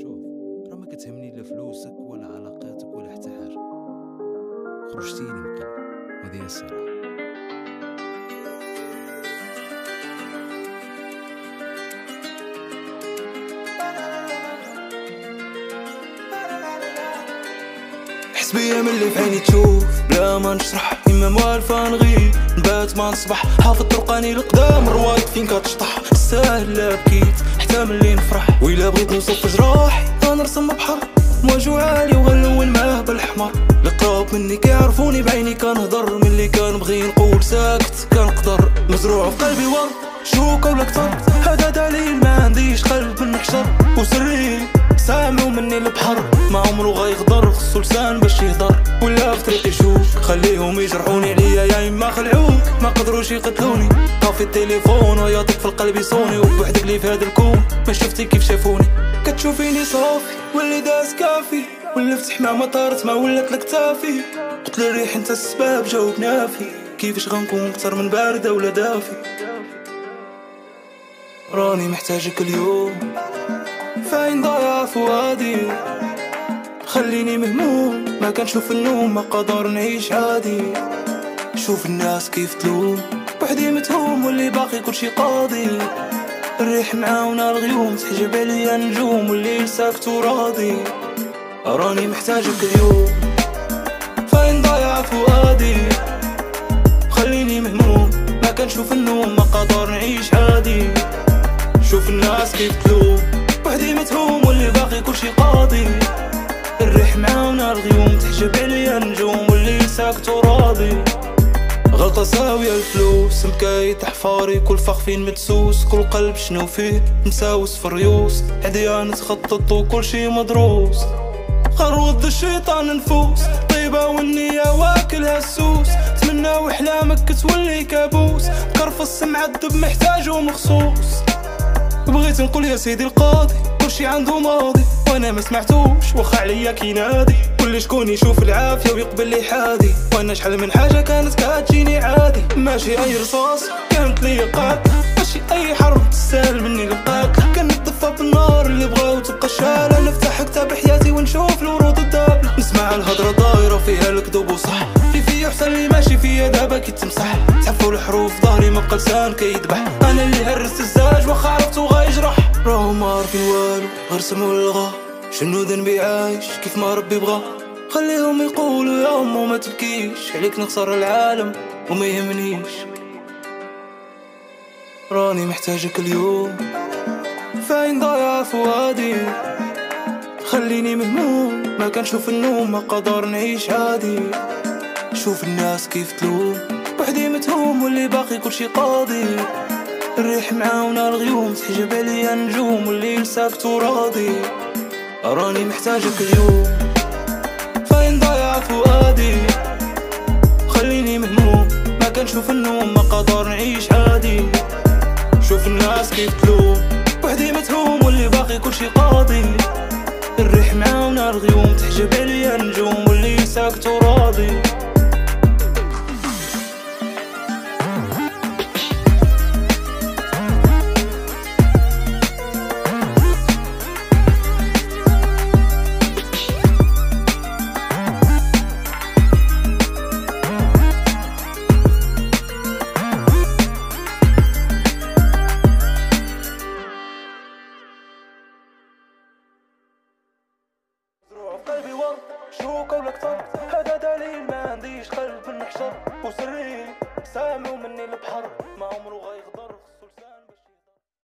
شوف راه ما كتهمني لا فلوسك ولا علاقاتك ولا حتى حاجة. خرجتيني من قلبي هذه هي الصراحة. حس بيا من اللي في عيني تشوف. بلا ما نشرح إما موالفة نغيب نبات ما نصبح. حافظ طرقاني القدام روايت فين كتشطح. ساهل لا بكيت. حتى ملي نفرح وإلا بغيت نوصف جراحي غنرسم بحر. موجو عالي وغنلون ماه بالحمر. القراب مني كيعرفوني بعيني كنهضر. من اللي كنبغي نقول ساكت كنقدر. مزروع في قلبي ورد شوكة ولا كتر هذا دليل ما عنديش قلب من حشر وسري سامعوا مني البحر. ما عمرو غيغدر خصو لسان باش يهضر ولا في طريقي يشوف خليهم يجرحوني عليا يا إما خلعوك. ما قدروش يقتلوني. طافي التليفون وياطيك في القلب يصوني. وبوحدك لي في هذا الكون ما شفتي كيف شافوني. كتشوفيني صافي واللي داز كافي. واللي فتح ما طارت ما ولات لك تافي. قلت الريح انت السباب جاوب نافي. كيفاش غنكون أكتر من باردة ولا دافي؟ راني محتاجك اليوم. فاين ضايع فؤادي؟ خليني مهموم ما كنشوف النوم ما قدر نعيش عادي. شوف الناس كيف تلوم وحدي متهوم واللي باقي كلشي قاضي. الريح معاونا الغيوم تحجب عليا نجوم والليل ساكت وراضي راني محتاجك اليوم. فاين ضايع فؤادي؟ خليني مهموم ما كنشوف النوم ما قدر نعيش عادي. شوف الناس كيف تلوم. تحجب عليا نجوم واللي ساكت وراضي غلطة ساوية الفلوس مكايت حفاري كل فخ فين مدسوس كل قلب شنو فيه؟ مساوس في الريوس عديان تخطط وكل شي مدروس. خروض الشيطان نفوس طيبة والنية واكلها السوس تمنى وإحلامك تولي كابوس كرفص معذب محتاجه مخصوص بغيت نقول يا سيدي القاضي كلشي عنده ماضي وأنا ما سمعتوش. واخا عليا كينادي كل شكون يشوف العافية ويقبل لي حادي. وأنا شحال من حاجة كانت كتجيني عادي. ماشي أي رصاص كانت لي قاتل ماشي أي حرب تستاهل مني القاتل كنطفى بالنار اللي بغاو تبقى شاله نفتح كتاب حياتي ونشوف الورود الدابله نسمع الهضره دايره فيها الكذوب وصح. حتى اللي ماشي فيا دابا كيتمسح تحفوا الحروف ظهري ما بقى لسان كيذبح. أنا اللي هرست الزاج واخا عرفتو غيجرح راهو ما عارفين والو غير سمو الغا. شنو ذنبي عايش؟ كيف ما ربي بغا. خليهم يقولوا يا امو ما تبكيش. عليك نخسر العالم وما يهمنيش. راني محتاجك اليوم. فاين ضايع فؤادي خليني مهموم. ما كنشوف النوم ما قدر نعيش عادي شوف الناس كيف تلوم. وحدي متهوم واللي باقي كلشي قاضي. الريح معاونا الغيوم تحجب عليا نجوم والليل ساكت وراضي راني محتاجك اليوم. فاين ضايع فؤادي خليني مهموم. ما كنشوف النوم ما قدر نعيش عادي. شوف الناس كيف تلوم. وحدي متهوم واللي باقي كلشي قاضي. الريح معاونا الغيوم تحجب عليا نجوم واللي ساكت وراضي وسري سامعوا مني البحر ما عمره